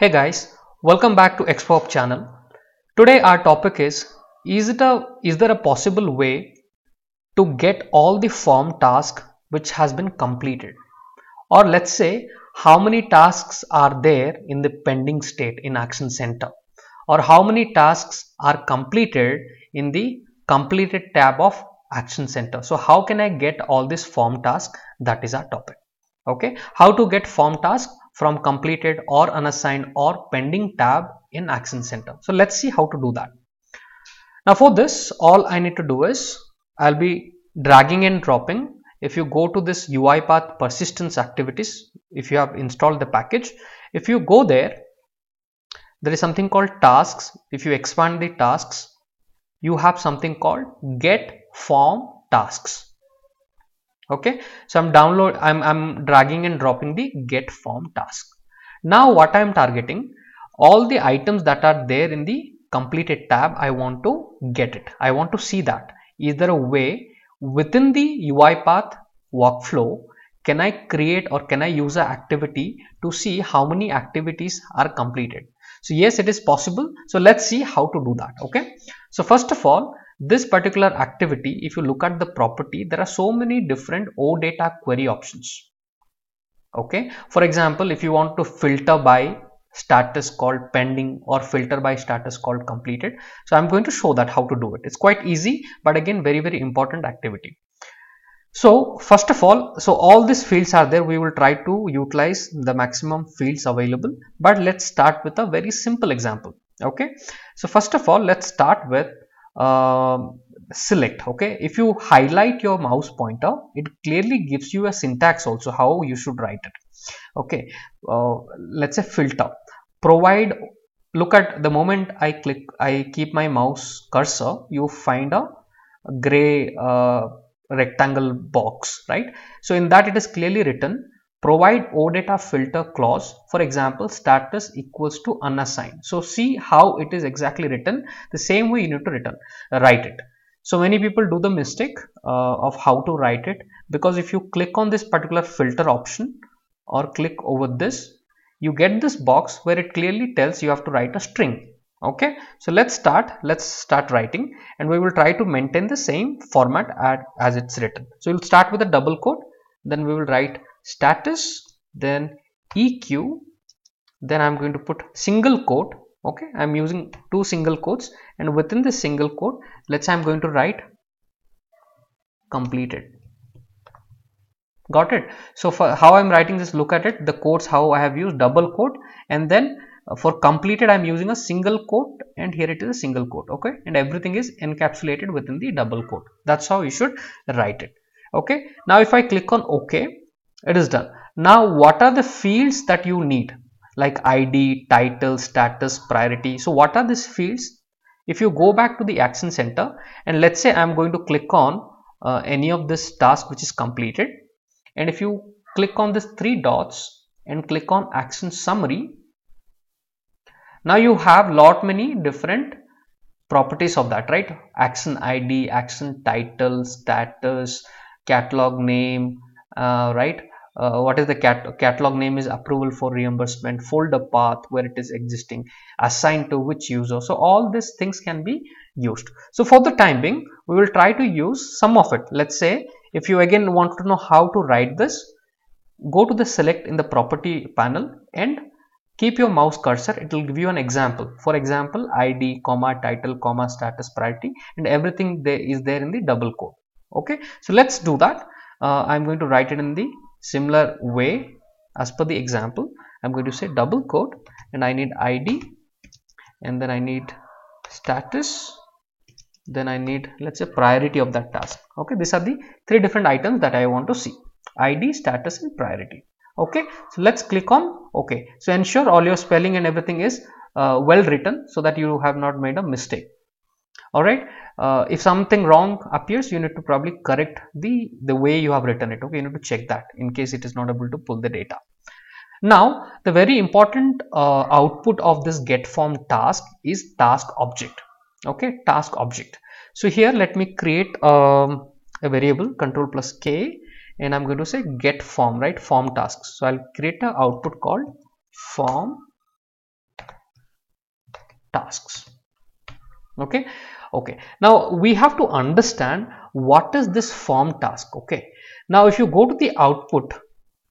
Hey guys, welcome back to Expo channel. Today our topic is is it a is there a possible way to get all the form task which has been completed? Or let's say how many tasks are there in the pending state in action center? Or how many tasks are completed in the completed tab of action center? So how can i get all this form task? That is our topic. Okay? How to get form task from completed or unassigned or pending tab in action center. So let's see how to do that. Now for this all i need to do is i'll be dragging and dropping. If you go to this UiPath persistence activities if you have installed the package if you go there there is something called tasks. If you expand the tasks you have something called get form tasks okay? So i'm download i'm i'm dragging and dropping the get form task. Now what i'm targeting all the items that are there in the completed tab i want to get it. I want to see that. Is there a way within the uipath workflow can i create or can i use an activity to see how many activities are completed? So yes it is possible. So let's see how to do that. Okay? So first of all this particular activity if you look at the property there are so many different odata query options. Okay? For example if you want to filter by status called pending or filter by status called completed. So i'm going to show that how to do it. It's quite easy but again very very important activity. So first of all so all these fields are there. We will try to utilize the maximum fields available but let's start with a very simple example. Okay? So first of all let's start with uh, select okay? If you highlight your mouse pointer it clearly gives you a syntax also how you should write it okay? Uh, let's say filter. Provide look at the moment i click i keep my mouse cursor you find a gray uh, rectangle box right? So in that it is clearly written provide odata filter clause. For example status equals to unassigned. So see how it is exactly written. The same way you need to return uh, write it. So many people do the mistake uh, of how to write it. Because if you click on this particular filter option or click over this you get this box where it clearly tells you have to write a string. Okay? So let's start. Let's start writing. And we will try to maintain the same format at, as it's written. So we'll start with a double quote. Then we will write status then eq then i'm going to put single quote okay? I'm using two single quotes and within this single quote let's say i'm going to write completed. Got it? So for how i'm writing this look at it the quotes how i have used double quote and then uh, for completed i'm using a single quote and here it is a single quote okay? And everything is encapsulated within the double quote. That's how you should write it okay? Now if i click on ok it is done. Now what are the fields that you need? Like id title status priority. So what are these fields? If you go back to the action center and let's say i'm going to click on uh, any of this task which is completed. And if you click on this three dots and click on action summary now you have lot many different properties of that right? Action id action title status catalog name uh, right uh, what is the cat catalog name is approval for reimbursement folder path where it is existing assigned to which user. So all these things can be used. So for the time being we will try to use some of it. Let's say if you again want to know how to write this go to the select in the property panel and keep your mouse cursor. It will give you an example. For example id comma title comma status priority and everything there is there in the double quote. Okay? So let's do that. Uh, i'm going to write it in the similar way as per the example i'm going to say double quote and i need id and then i need status then I need let's say priority of that task. Okay these are the three different items that I want to see. ID status and priority. Okay so let's click on okay so ensure all your spelling and everything is uh, well written so that you have not made a mistake. All right uh, if something wrong appears you need to probably correct the the way you have written it okay? You need to check that in case it is not able to pull the data. Now the very important uh, output of this get form task is task object okay? Task object. So here let me create um, a variable control plus k and i'm going to say get form right? Form tasks so i'll create an output called form tasks okay okay. Now we have to understand what is this form task. Okay. Now if you go to the output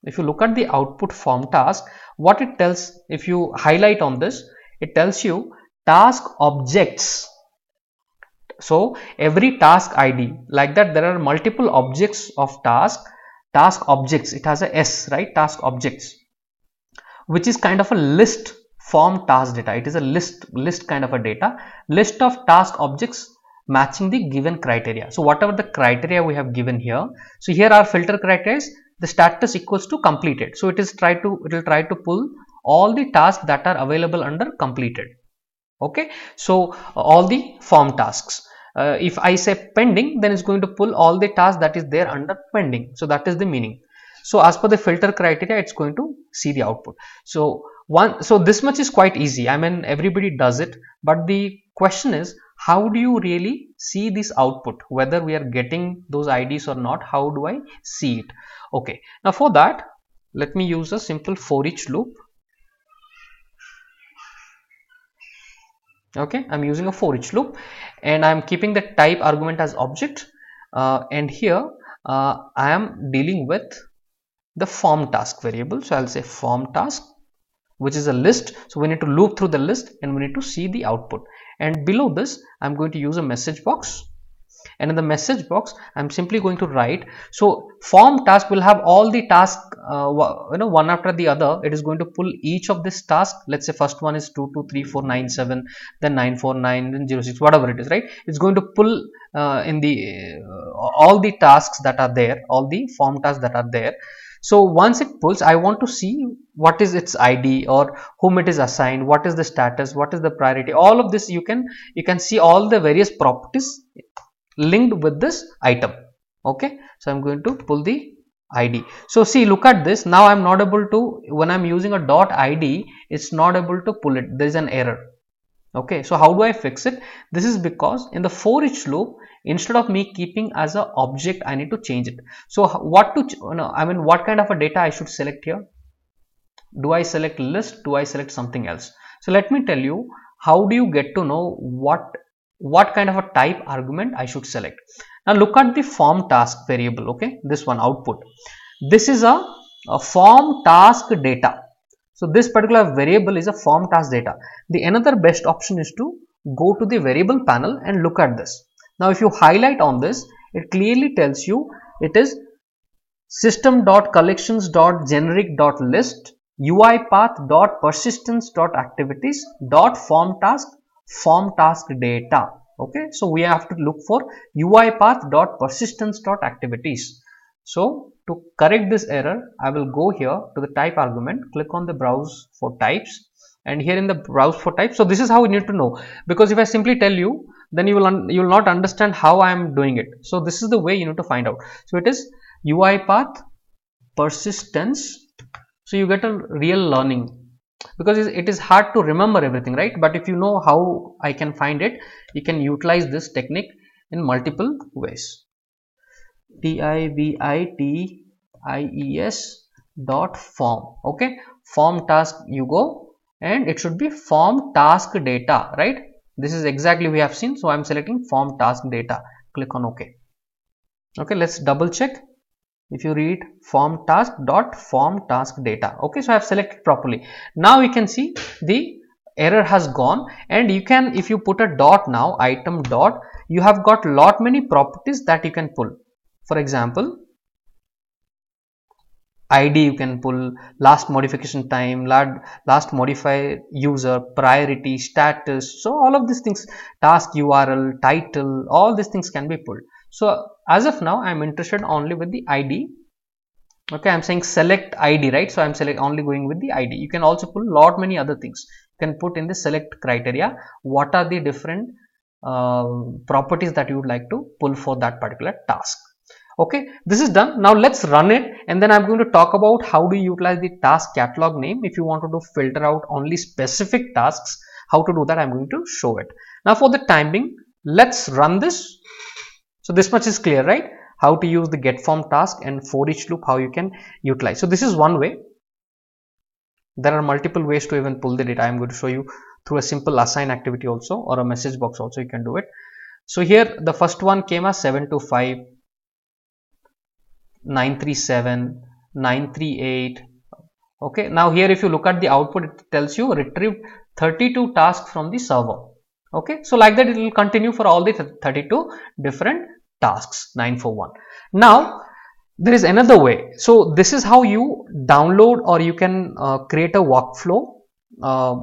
if you look at the output form task what it tells if you highlight on this it tells you task objects. So every task id like that there are multiple objects of task task objects. It has a s right? Task objects which is kind of a list form task data. It is a list list kind of a data. List of task objects matching the given criteria. So whatever the criteria we have given here. So here our filter criteria. The status equals to completed. So it is try to it will try to pull all the tasks that are available under completed. Okay? So all the form tasks. Uh, if i say pending then it's going to pull all the tasks that is there under pending. So that is the meaning. So as per the filter criteria it's going to see the output. So one so this much is quite easy. I mean everybody does it. But the question is how do you really see this output? Whether we are getting those ids or not how do i see it? Okay. Now for that let me use a simple for each loop. Okay i'm using a for each loop. And i'm keeping the type argument as object. Uh, and here uh, i am dealing with the form task variable. So i'll say form task which is a list. So we need to loop through the list and we need to see the output. And below this i'm going to use a message box. And in the message box i'm simply going to write. So form task will have all the task, uh, you know one after the other. It is going to pull each of this task. Let's say first one is 2 2 3 4 9 7 then 9 4 9 then 0 6 whatever it is right? It's going to pull uh, in the uh, all the tasks that are there all the form tasks that are there so once it pulls i want to see what is its id or whom it is assigned what is the status what is the priority. All of this you can you can see all the various properties linked with this item. Okay? So i'm going to pull the id so see look at this. Now i'm not able to when i'm using a dot id it's not able to pull it. There is an error. Okay? So how do i fix it? This is because in the for each loop instead of me keeping as a object i need to change it so what to know, i mean what kind of a data i should select here do i select list do i select something else so let me tell you how do you get to know what what kind of a type argument I should select. Now look at the form task variable, okay, this one output. This is a, a form task data. So this particular variable is a form task data. The another best option is to go to the variable panel and look at this. Now if you highlight on this, it clearly tells you it is system.collections.generic.list uipath dot persistence dot activities dot form task form task data. Okay? So we have to look for uipath dot persistence dot activities. So to correct this error i will go here to the type argument click on the browse for types and here in the browse for types. So this is how we need to know. Because if i simply tell you then you will you will not understand how i am doing it. So this is the way you need to find out. So it is uipath persistence. So you get a real learning because it is hard to remember everything right? But if you know how i can find it you can utilize this technique in multiple ways. T i v i t i e s dot form. Okay? Form task you go and it should be form task data right this is exactly we have seen so i'm selecting form task data. Click on ok. Okay let's double check. If you read form task dot form task data. Okay so i have selected properly. Now you can see the error has gone and you can if you put a dot now item dot you have got lot many properties that you can pull. For example id you can pull last modification time last modify user priority status so all of these things task url title all these things can be pulled. So as of now i'm interested only with the id okay i'm saying select id right? So i'm select only going with the id you can also pull lot many other things. You can put in the select criteria. What are the different uh, properties that you would like to pull for that particular task okay this is done now let's run it and then i'm going to talk about how do you utilize the task catalog name if you want to filter out only specific tasks how to do that i'm going to show it now for the time being let's run this so this much is clear, right? How to use the get form task and for each loop, how you can utilize. So this is one way. There are multiple ways to even pull the data. I'm going to show you through a simple assign activity also or a message box also you can do it. So here the first one came as 725, 937, 938. Okay, now here if you look at the output, it tells you retrieved 32 tasks from the server. Okay, so like that it will continue for all the 32 different tasks 941. Now there is another way. So this is how you download or you can uh, create a workflow uh,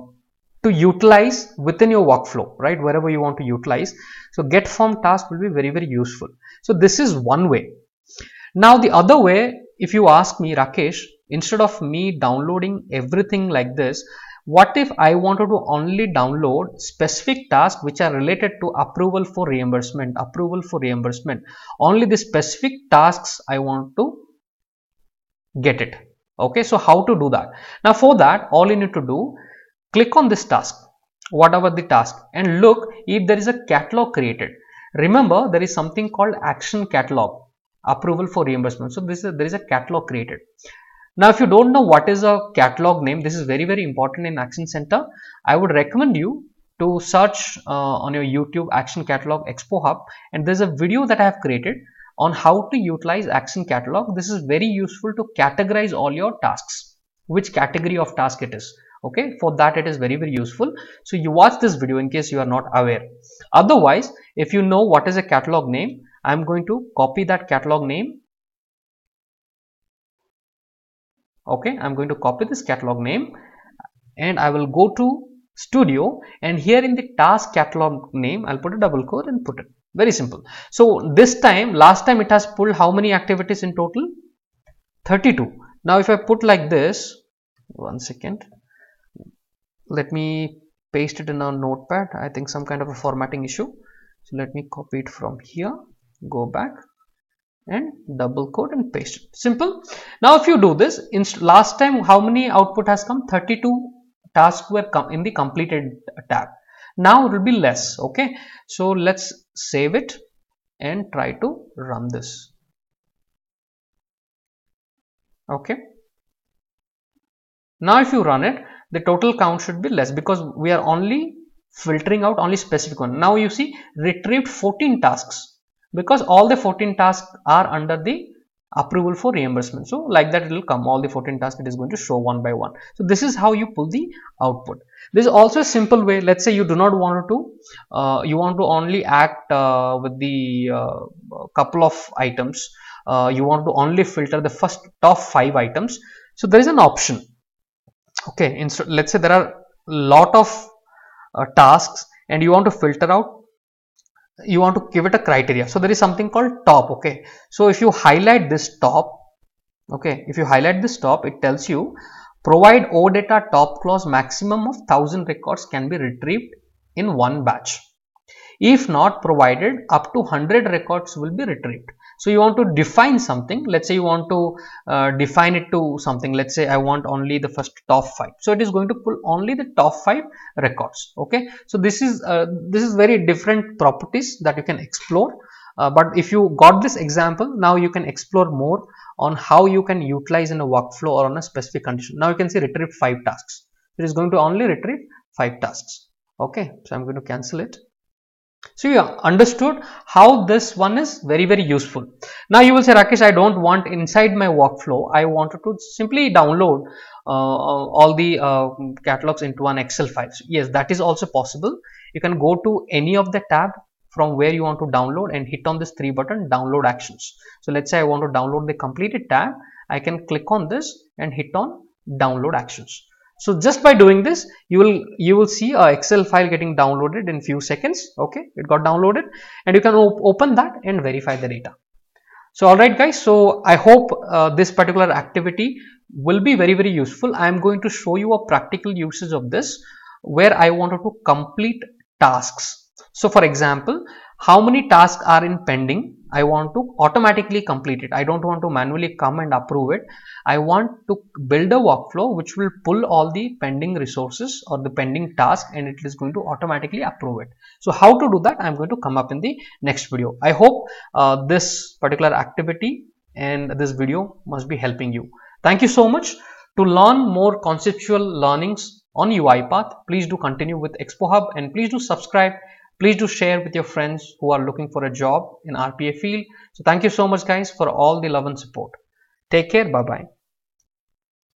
to utilize within your workflow, right? Wherever you want to utilize. So get form task will be very, very useful. So this is one way. Now the other way, if you ask me, Rakesh, instead of me downloading everything like this, what if I wanted to only download specific tasks which are related to approval for reimbursement, approval for reimbursement, only the specific tasks I want to get it. Okay, so how to do that? Now for that, all you need to do, click on this task, whatever the task and look if there is a catalog created. Remember, there is something called action catalog, approval for reimbursement. So this is, there is a catalog created. Now, if you don't know what is a catalog name, this is very, very important in Action Center. I would recommend you to search uh, on your YouTube Action Catalog Expo Hub and there's a video that I have created on how to utilize Action Catalog. This is very useful to categorize all your tasks, which category of task it is. Okay, for that it is very, very useful. So you watch this video in case you are not aware. Otherwise, if you know what is a catalog name, I'm going to copy that catalog name. Okay i'm going to copy this catalog name. And i will go to studio. And here in the task catalog name i'll put a double quote and put it. Very simple. So this time last time it has pulled how many activities in total? 32 now if i put like this one second. Let me paste it in a notepad. I think some kind of a formatting issue. So let me copy it from here go back and double quote and paste. It simple. Now if you do this in last time how many output has come? 32 tasks were come in the completed tab. Now it will be less okay? So let's save it and try to run this. Okay? Now if you run it the total count should be less because we are only filtering out only specific one. Now you see retrieved 14 tasks because all the 14 tasks are under the approval for reimbursement. So like that it will come. All the 14 tasks it is going to show one by one. So this is how you pull the output. This is also a simple way. Let's say you do not want to uh, you want to only act uh, with the uh, couple of items. Uh, you want to only filter the first top five items. So there is an option. Okay instead let's say there are a lot of uh, tasks and you want to filter out you want to give it a criteria. So there is something called top okay? So if you highlight this top okay? If you highlight this top it tells you provide o data top clause maximum of 1000 records can be retrieved in one batch. If not provided up to 100 records will be retrieved so you want to define something. Let's say you want to uh, define it to something. Let's say i want only the first top five. So it is going to pull only the top five records. Okay? So this is uh, this is very different properties that you can explore. Uh, but if you got this example now you can explore more on how you can utilize in a workflow or on a specific condition. Now you can see retrieve five tasks. It is going to only retrieve five tasks. Okay? So i'm going to cancel it so you understood how this one is very very useful. Now you will say Rakesh I don't want inside my workflow I wanted to simply download uh, all the uh, catalogs into an Excel file. So yes that is also possible. You can go to any of the tab from where you want to download and hit on this three button download actions. So let's say I want to download the completed tab I can click on this and hit on download actions. So just by doing this, you will you will see a Excel file getting downloaded in few seconds. Okay, it got downloaded, and you can op open that and verify the data. So alright guys, so I hope uh, this particular activity will be very very useful. I am going to show you a practical usage of this where I wanted to complete tasks. So for example, how many tasks are in pending I want to automatically complete it. I don't want to manually come and approve it. I want to build a workflow which will pull all the pending resources or the pending task and it is going to automatically approve it. So how to do that I'm going to come up in the next video. I hope uh, this particular activity and this video must be helping you. Thank you so much. To learn more conceptual learnings on UiPath. Please do continue with Expo Hub and please do subscribe. Please do share with your friends who are looking for a job in RPA field. So thank you so much guys for all the love and support. Take care. Bye bye.